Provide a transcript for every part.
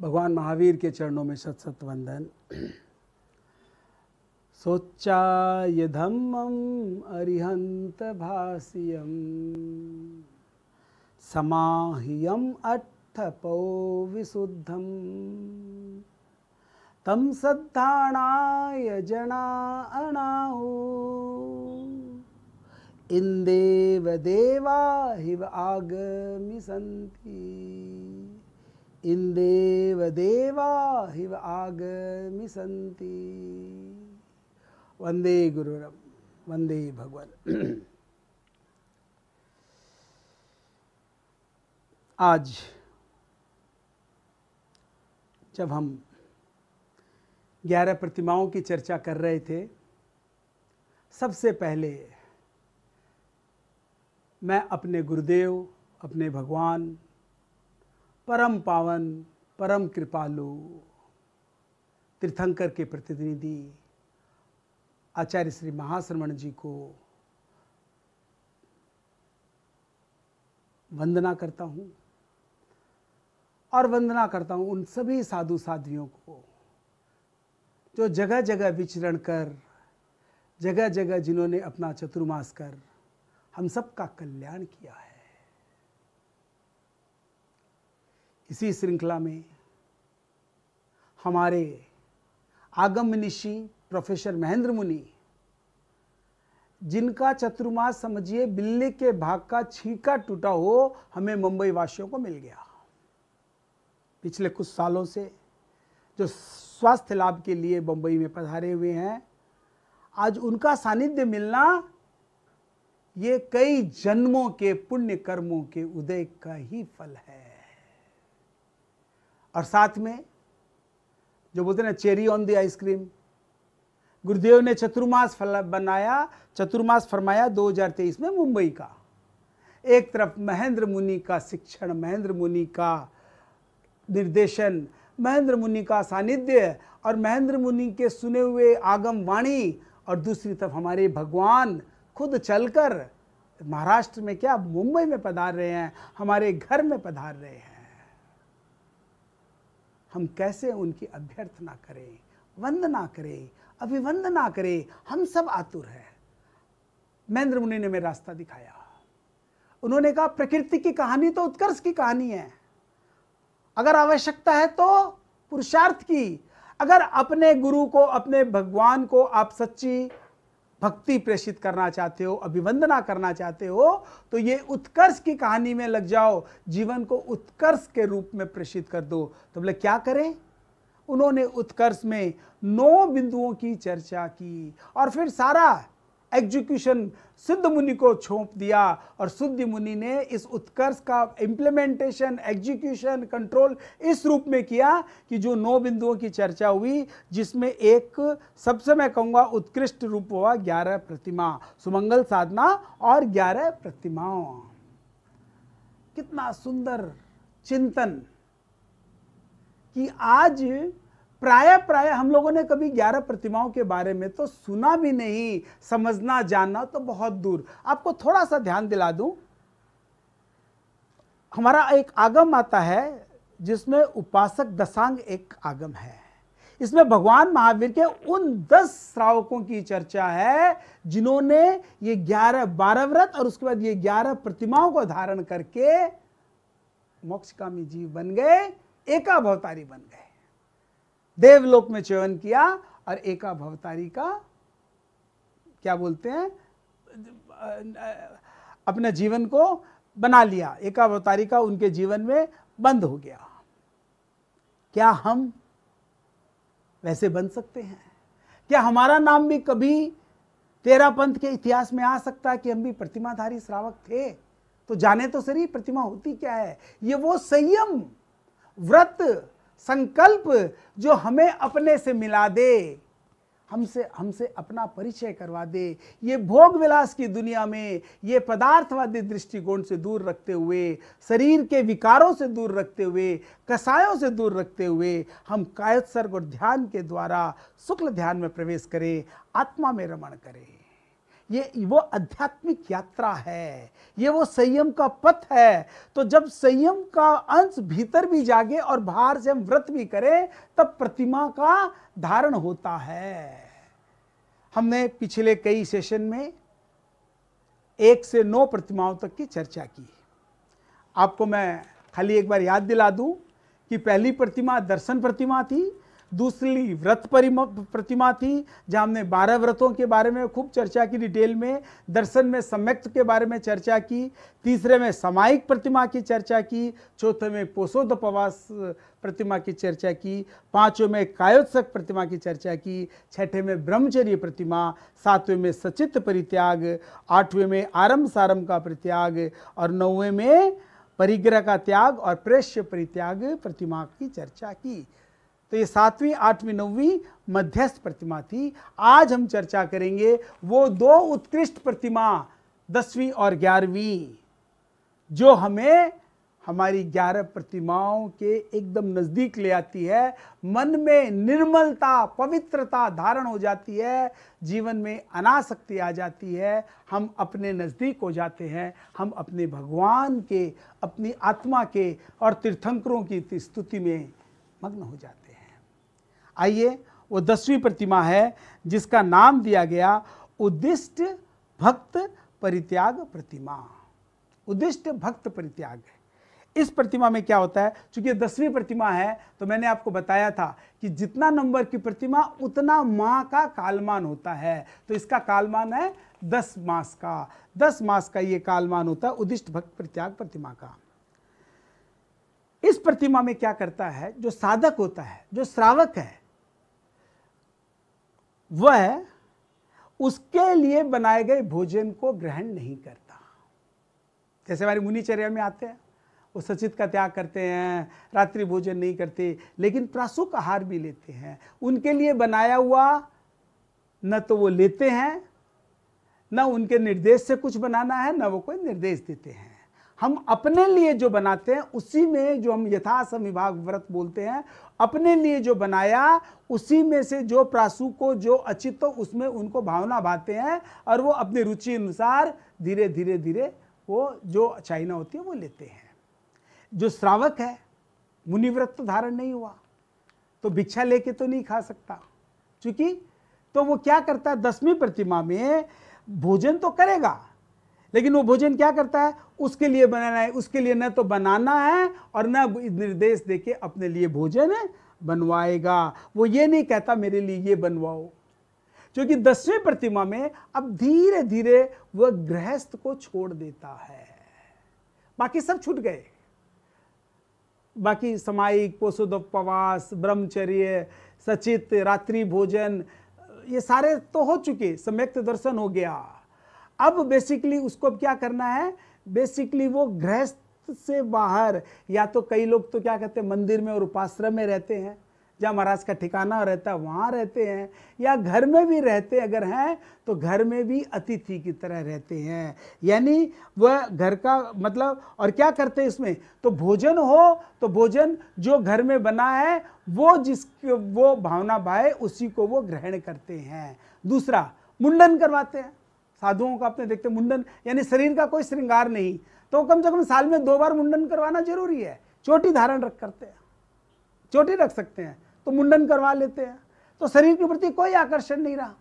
भगवान महावीर के चरणों में सत सत वंदन। सोच्चाय धम्मम अरिहंत भाष्यम समाह्यम अर्थपो विशुद्धम। तम सद्धाणाय जना अनाहु। इंदेव देवा हिव आगमिसन्ति। इंदेव देवा हिव आगमिसन्ति। वंदे गुरुरम वंदे भगवान। आज जब हम ग्यारह प्रतिमाओं की चर्चा कर रहे थे, सबसे पहले मैं अपने गुरुदेव, अपने भगवान परम पावन, परम कृपालु, तीर्थंकर के प्रतिनिधि, आचार्य श्री महाश्रमण जी को वंदना करता हूँ और वंदना करता हूँ उन सभी साधु साध्वियों को, जो जगह जगह विचरण कर जगह जगह जिन्होंने अपना चतुर्मास कर, हम सबका कल्याण किया है। इसी श्रृंखला में हमारे आगम निशी प्रोफेसर महेंद्र मुनि, जिनका चतुर्मास समझिए बिल्ली के भाग का छीका टूटा हो, हमें मुंबई वासियों को मिल गया। पिछले कुछ सालों से जो स्वास्थ्य लाभ के लिए मुंबई में पधारे हुए हैं, आज उनका सानिध्य मिलना ये कई जन्मों के पुण्य कर्मों के उदय का ही फल है। और साथ में जो बोलते ना चेरी ऑन दी आइसक्रीम गुरुदेव ने चतुर्मास बनाया, चतुर्मास फरमाया 2023 में मुंबई का। एक तरफ़ महेंद्र मुनि का शिक्षण, महेंद्र मुनि का निर्देशन, महेंद्र मुनि का सानिध्य और महेंद्र मुनि के सुने हुए आगम वाणी और दूसरी तरफ़ हमारे भगवान खुद चलकर महाराष्ट्र में क्या, मुंबई में पधार रहे हैं, हमारे घर में पधार रहे हैं। हम कैसे उनकी अभ्यर्थना करें, वंदना करें, अभिवंदना करें, हम सब आतुर हैं। महेंद्र मुनि ने मेरा रास्ता दिखाया। उन्होंने कहा, प्रकृति की कहानी तो उत्कर्ष की कहानी है। अगर आवश्यकता है तो पुरुषार्थ की। अगर अपने गुरु को, अपने भगवान को आप सच्ची भक्ति प्रेषित करना चाहते हो, अभिवंदना करना चाहते हो तो ये उत्कर्ष की कहानी में लग जाओ, जीवन को उत्कर्ष के रूप में प्रेषित कर दो। तो बोले, क्या करें? उन्होंने उत्कर्ष में नौ बिंदुओं की चर्चा की और फिर सारा एग्जीक्यूशन सिद्ध मुनि को छोप दिया और सिद्ध मुनि ने इस उत्कर्ष का इम्प्लीमेंटेशन एग्जीक्यूशन कंट्रोल इस रूप में किया कि जो नौ बिंदुओं की चर्चा हुई, जिसमें एक सबसे मैं कहूँगा उत्कृष्ट रूप हुआ ग्यारह प्रतिमा। सुमंगल साधना और ग्यारह प्रतिमाओं। कितना सुंदर चिंतन कि आज प्राय प्राय हम लोगों ने कभी ग्यारह प्रतिमाओं के बारे में तो सुना भी नहीं, समझना, जानना तो बहुत दूर। आपको थोड़ा सा ध्यान दिला दूँ? हमारा एक आगम आता है, जिसमें उपासक दशांग एक आगम है। इसमें भगवान महावीर के उन दस श्रावकों की चर्चा है, जिन्होंने ये ग्यारह बारह व्रत और उसके बाद ये ग्यारह प्रतिमाओं को धारण करके मोक्षकामी जीव बन गए एका एकाभवतारी बन गए। देवलोक में चयन किया और एका भवतारी का, क्या बोलते हैं, अपने जीवन को बना लिया। एकावतारी का उनके जीवन में बंद हो गया। क्या हम वैसे बन सकते हैं? क्या हमारा नाम भी कभी तेरा पंथ के इतिहास में आ सकता है कि हम भी प्रतिमाधारी श्रावक थे? तो जाने तो सही प्रतिमा होती क्या है? ये वो संयम, व्रत संकल्प जो हमें अपने से मिला दे, हमसे हमसे अपना परिचय करवा दे। ये भोग विलास की दुनिया में ये पदार्थवादी दृष्टिकोण से दूर रखते हुए, शरीर के विकारों से दूर रखते हुए, कसायों से दूर रखते हुए हम कायोत्सर्ग और ध्यान के द्वारा शुक्ल ध्यान में प्रवेश करें, आत्मा में रमण करें। ये वो आध्यात्मिक यात्रा है, ये वो संयम का पथ है। तो जब संयम का अंश भीतर भी जागे और बाहर से हम व्रत भी करें, तब प्रतिमा का धारण होता है। हमने पिछले कई सेशन में एक से नौ प्रतिमाओं तक की चर्चा की। आपको मैं खाली एक बार याद दिला दूँ कि पहली प्रतिमा दर्शन प्रतिमा थी दूसरी व्रत प्रतिमा थी, जहाँ हमने बारह व्रतों के बारे में खूब चर्चा की डिटेल में, दर्शन में सम्यक्त के बारे में चर्चा की, तीसरे में सामायिक प्रतिमा की चर्चा की, चौथे में पोषोदपवास प्रतिमा की चर्चा की, पाँचवें में कायोत्सक प्रतिमा की चर्चा की, छठे में ब्रह्मचर्य प्रतिमा, सातवें में सचित परित्याग, आठवें में आरंभ सारंभ का परित्याग और नौवें में परिग्रह का त्याग और प्रेष्य परित्याग प्रतिमा की चर्चा की। तो ये सातवीं, आठवीं, नौवीं मध्यस्थ प्रतिमा थी। आज हम चर्चा करेंगे वो दो उत्कृष्ट प्रतिमा, दसवीं और ग्यारहवीं, जो हमें हमारी ग्यारह प्रतिमाओं के एकदम नज़दीक ले आती है। मन में निर्मलता, पवित्रता धारण हो जाती है। जीवन में अनासक्ति आ जाती है। हम अपने नज़दीक हो जाते हैं। हम अपने भगवान के, अपनी आत्मा के और तीर्थंकरों की स्तुति में मग्न हो जाते हैं। आइए, वो दसवीं प्रतिमा है, जिसका नाम दिया गया उद्दिष्ट भक्त परित्याग प्रतिमा। उद्दिष्ट भक्त परित्याग इस प्रतिमा में क्या होता है? चूँकि दसवीं प्रतिमा है तो मैंने आपको बताया था कि जितना नंबर की प्रतिमा, उतना माह का कालमान होता है। तो इसका कालमान है दस मास का। दस मास का ये कालमान होता है उदिष्ट भक्त परित्याग प्रतिमा का। इस प्रतिमा में क्या करता है? जो साधक होता है, जो श्रावक है वह उसके लिए बनाए गए भोजन को ग्रहण नहीं करता। जैसे हमारी मुनिचर्या में आते हैं, वो सचित का त्याग करते हैं, रात्रि भोजन नहीं करते, लेकिन प्रासुक आहार भी लेते हैं। उनके लिए बनाया हुआ न तो वो लेते हैं, न उनके निर्देश से कुछ बनाना है, न वो कोई निर्देश देते हैं। हम अपने लिए जो बनाते हैं, उसी में जो हम यथासम विभाग व्रत बोलते हैं, अपने लिए जो बनाया, उसी में से जो प्रासु को, जो अचित हो, उसमें उनको भावना भाते हैं और वो अपनी रुचि अनुसार धीरे धीरे धीरे वो जो चाइना होती है, वो लेते हैं। जो श्रावक है मुनिव्रत तो धारण नहीं हुआ तो भिक्षा लेके तो नहीं खा सकता। क्योंकि तो वो क्या करता है, दसवीं प्रतिमा में भोजन तो करेगा लेकिन वो भोजन क्या करता है? उसके लिए बनाना है। उसके लिए न तो बनाना है और न निर्देश देके अपने लिए भोजन बनवाएगा। वो ये नहीं कहता, मेरे लिए ये बनवाओ। क्योंकि दसवें प्रतिमा में अब धीरे धीरे वह गृहस्थ को छोड़ देता है। बाकी सब छूट गए। बाकी समायिक पोषोदोपवास ब्रह्मचर्य, सचित, रात्रि भोजन, ये सारे तो हो चुके। सम्यक्त दर्शन हो गया। अब बेसिकली उसको क्या करना है? बेसिकली वो गृहस्थ से बाहर, या तो कई लोग तो क्या कहते हैं, मंदिर में और उपाश्रम में रहते हैं, जहाँ महाराज का ठिकाना रहता है, वहाँ रहते हैं, या घर में भी रहते अगर हैं तो घर में भी अतिथि की तरह रहते हैं। यानी वह घर का मतलब और क्या करते हैं इसमें? तो भोजन हो तो भोजन जो घर में बना है, वो जिस वो भावना भाए, उसी को वो ग्रहण करते हैं। दूसरा, मुंडन करवाते हैं। साधुओं का अपने देखते मुंडन, यानी शरीर का कोई श्रृंगार नहीं। तो कम से कम साल में दो बार मुंडन करवाना ज़रूरी है। चोटी धारण रख करते हैं। चोटी रख सकते हैं तो मुंडन करवा लेते हैं। तो शरीर के प्रति कोई आकर्षण नहीं रहा।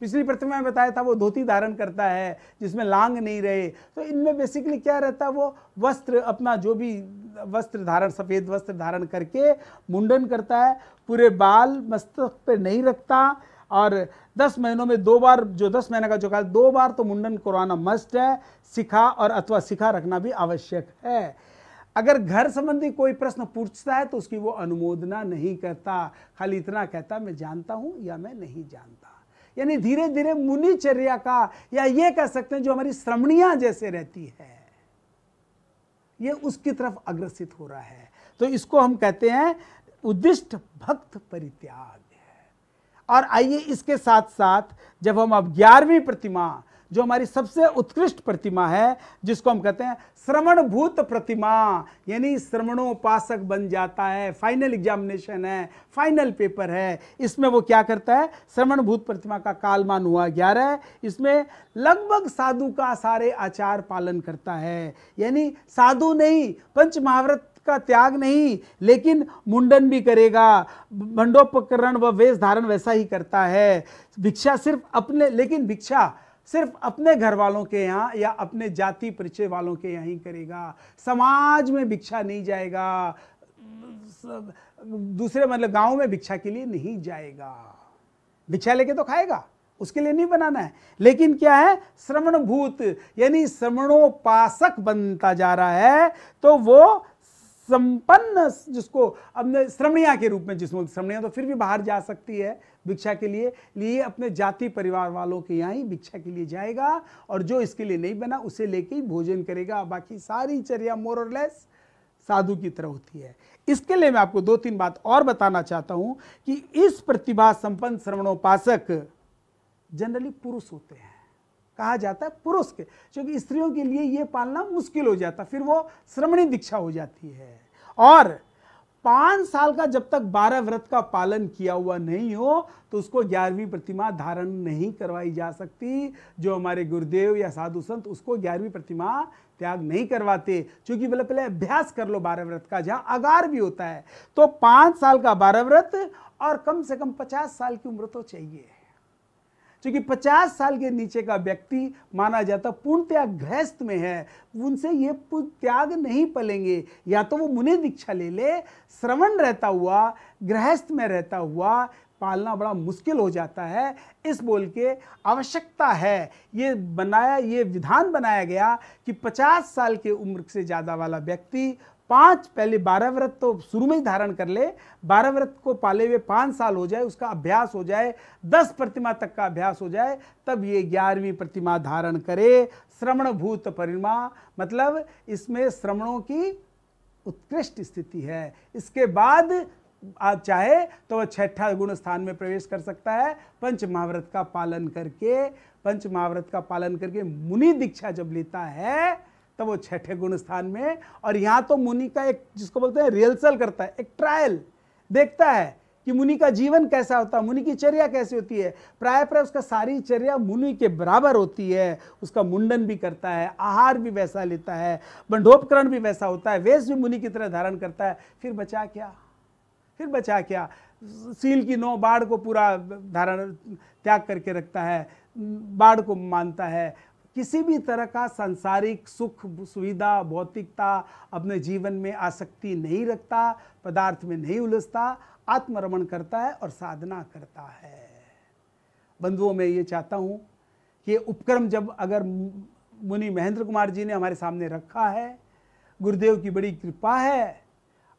पिछली प्रतिमा में बताया था, वो धोती धारण करता है, जिसमें लांग नहीं रहे। तो इनमें बेसिकली क्या रहता है, वो वस्त्र, अपना जो भी वस्त्र धारण, सफ़ेद वस्त्र धारण करके मुंडन करता है। पूरे बाल मस्तक पे नहीं रखता। और दस महीनों में दो बार, जो दस महीने का जो काल, दो बार तो मुंडन करवाना मस्ट है, सिखा और अथवा सिखा रखना भी आवश्यक है। अगर घर संबंधी कोई प्रश्न पूछता है तो उसकी वो अनुमोदना नहीं करता। खाली इतना कहता, मैं जानता हूँ या मैं नहीं जानता? यानी धीरे धीरे मुनिचर्या का या ये कह सकते हैं जो हमारी श्रमणिया जैसे रहती है, ये उसकी तरफ़ अग्रसित हो रहा है। तो इसको हम कहते हैं उद्दिष्ट भक्त परित्याग। और आइए इसके साथ साथ जब हम अब ग्यारहवीं प्रतिमा, जो हमारी सबसे उत्कृष्ट प्रतिमा है, जिसको हम कहते हैं श्रवण भूत प्रतिमा, यानी श्रवणोपासक बन जाता है फाइनल एग्जामिनेशन है फाइनल पेपर है, इसमें वो क्या करता है? श्रवण भूत प्रतिमा का कालमान हुआ ग्यारह, इसमें लगभग साधु का सारे आचार पालन करता है, यानी साधु नहीं पंच महाव्रत का त्याग नहीं, लेकिन मुंडन भी करेगा। भंडोपकरण व वेश धारण वैसा ही करता है। भिक्षा सिर्फ़ अपने, लेकिन भिक्षा सिर्फ़ अपने घर वालों के यहाँ या अपने जाति परिचय वालों के यहाँ ही करेगा। समाज में भिक्षा नहीं जाएगा। दूसरे मतलब गाँव में भिक्षा के लिए नहीं जाएगा। भिक्षा लेके तो खाएगा, उसके लिए नहीं बनाना है। लेकिन क्या है? श्रवण भूत यानी श्रवणोपासक बनता जा रहा है तो वो संपन्न जिसको अपने श्रमणिया के रूप में जिसमें श्रमणिया तो फिर भी बाहर जा सकती है भिक्षा के लिए लिए अपने जाति परिवार वालों के यहाँ ही भिक्षा के लिए जाएगा और जो इसके लिए नहीं बना उसे लेके ही भोजन करेगा। बाकी सारी चर्या मोर और लेस साधु की तरह होती है। इसके लिए मैं आपको दो तीन बात और बताना चाहता हूँ कि इस प्रतिभा संपन्न श्रवणोपासक जनरली पुरुष होते हैं। कहा जाता है पुरुष के, क्योंकि स्त्रियों के लिए ये पालना मुश्किल हो जाता, फिर वो श्रमणी दीक्षा हो जाती है। और पाँच साल का जब तक बारह व्रत का पालन किया हुआ नहीं हो तो उसको ग्यारहवीं प्रतिमा धारण नहीं करवाई जा सकती। जो हमारे गुरुदेव या साधु संत, उसको ग्यारहवीं प्रतिमा त्याग नहीं करवाते। क्योंकि बोले, पहले अभ्यास कर लो बारह व्रत का, जहाँ अगार भी होता है। तो पाँच साल का बारह व्रत और कम से कम पचास साल की उम्र तो चाहिए। क्योंकि 50 साल के नीचे का व्यक्ति माना जाता पूर्ण त्याग गृहस्थ में है, उनसे ये त्याग नहीं पलेंगे। या तो वो मुनि दीक्षा ले ले, श्रवण रहता हुआ, गृहस्थ में रहता हुआ, पालना बड़ा मुश्किल हो जाता है। इस बोल के आवश्यकता है। ये बनाया, ये विधान बनाया गया कि 50 साल के उम्र से ज़्यादा वाला व्यक्ति पाँच, पहले बारह व्रत तो शुरू में ही धारण कर ले। बारह व्रत को पाले हुए पाँच साल हो जाए, उसका अभ्यास हो जाए, दस प्रतिमा तक का अभ्यास हो जाए, तब ये ग्यारहवीं प्रतिमा धारण करे। श्रवण भूत परिमा मतलब इसमें श्रवणों की उत्कृष्ट स्थिति है। इसके बाद आज चाहे तो वह छठा गुण स्थान में प्रवेश कर सकता है। पंच महाव्रत का पालन करके पंच महाव्रत का पालन करके मुनि दीक्षा जब लेता है तब वो छठे गुण स्थान में। और यहाँ तो मुनि का एक, जिसको बोलते हैं रिहर्सल करता है, एक ट्रायल देखता है कि मुनि का जीवन कैसा होता है, मुनि की चर्या कैसी होती है। प्राय प्राय उसका सारी चर्या मुनि के बराबर होती है। उसका मुंडन भी करता है, आहार भी वैसा लेता है, बंडोपकरण भी वैसा होता है, वेश भी मुनि की तरह धारण करता है। फिर बचा क्या? फिर बचा क्या? सील की नौ बाढ़ को पूरा धारण, त्याग करके रखता है, बाढ़ को मानता है। किसी भी तरह का सांसारिक सुख, सुविधा, भौतिकता अपने जीवन में आसक्ति नहीं रखता, पदार्थ में नहीं उलझता, आत्मरमण करता है और साधना करता है। बंधुओं, में ये चाहता हूँ कि उपक्रम जब अगर मुनि महेंद्र कुमार जी ने हमारे सामने रखा है, गुरुदेव की बड़ी कृपा है,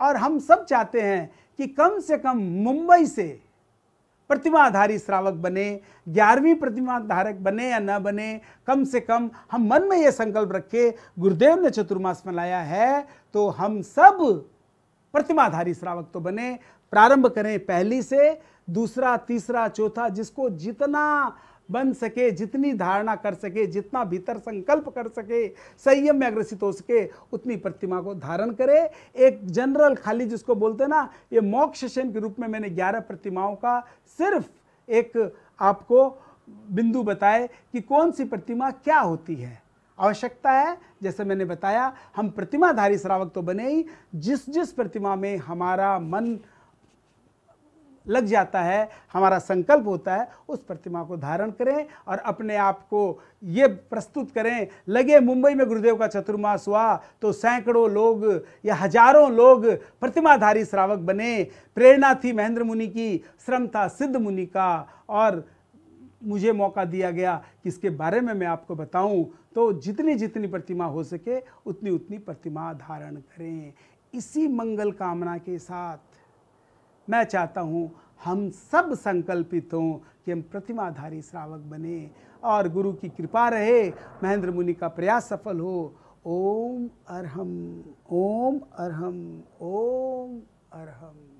और हम सब चाहते हैं कि कम से कम मुंबई से प्रतिमाधारी श्रावक बने, ग्यारहवीं प्रतिमा धारक बने या न बने, कम से कम हम मन में यह संकल्प रखे, गुरुदेव ने चतुर्मास मनाया है तो हम सब प्रतिमाधारी श्रावक तो बने। प्रारंभ करें पहली से, दूसरा, तीसरा, चौथा, जिसको जितना बन सके, जितनी धारणा कर सके, जितना भीतर संकल्प कर सके, संयम में अग्रसित हो सके, उतनी प्रतिमा को धारण करे। एक जनरल खाली जिसको बोलते ना, ये मोक्ष सेशन के रूप में मैंने ग्यारह प्रतिमाओं का सिर्फ़ एक आपको बिंदु बताए कि कौन सी प्रतिमा क्या होती है। आवश्यकता है, जैसे मैंने बताया, हम प्रतिमाधारी श्रावक तो बने ही जिस जिस प्रतिमा में हमारा मन लग जाता है, हमारा संकल्प होता है, उस प्रतिमा को धारण करें और अपने आप को ये प्रस्तुत करें। लगे मुंबई में गुरुदेव का चतुर्मास हुआ तो सैकड़ों लोग या हज़ारों लोग प्रतिमाधारी श्रावक बने। प्रेरणा थी महेंद्र मुनि की, श्रम था सिद्ध मुनि का और मुझे मौका दिया गया कि इसके बारे में मैं आपको बताऊँ। तो जितनी जितनी प्रतिमा हो सके, उतनी उतनी प्रतिमा धारण करें। इसी मंगल कामना के साथ मैं चाहता हूँ हम सब संकल्पित हों कि हम प्रतिमाधारी श्रावक बने और गुरु की कृपा रहे, महेंद्र मुनि का प्रयास सफल हो। ओम अरहम ओम अरहम ओम अरहम।